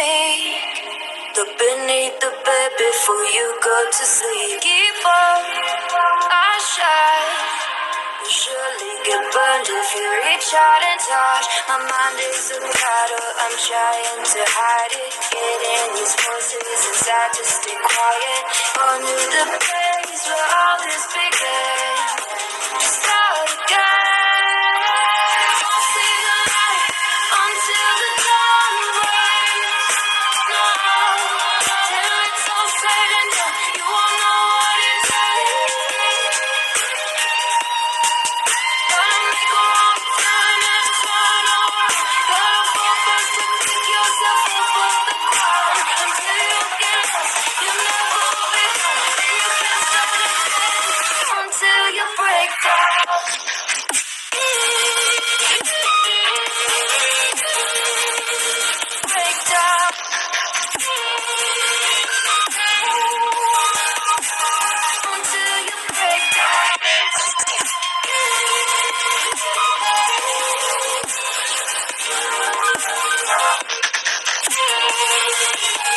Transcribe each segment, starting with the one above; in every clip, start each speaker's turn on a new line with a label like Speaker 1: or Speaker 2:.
Speaker 1: be meek. Look beneath the bed before you go to sleep. Keep on, I shine. You'll surely get burned if you reach out and touch. My mind is a battle, I'm trying to hide it. Getting these voices inside to stay quiet. To the place where all this began. Thank you.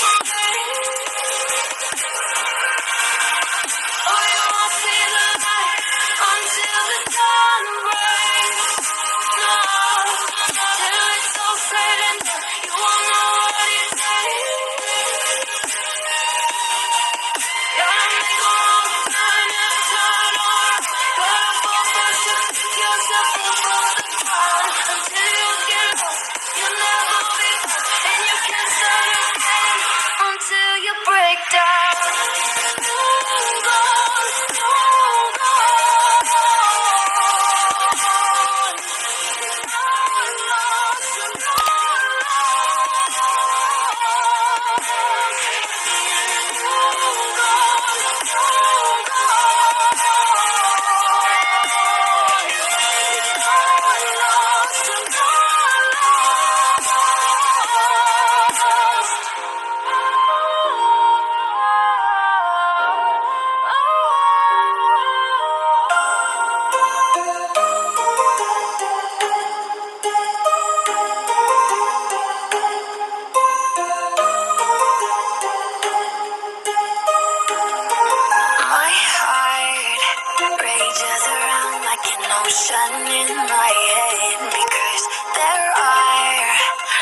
Speaker 1: Because there are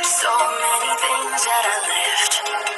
Speaker 1: so many things that I live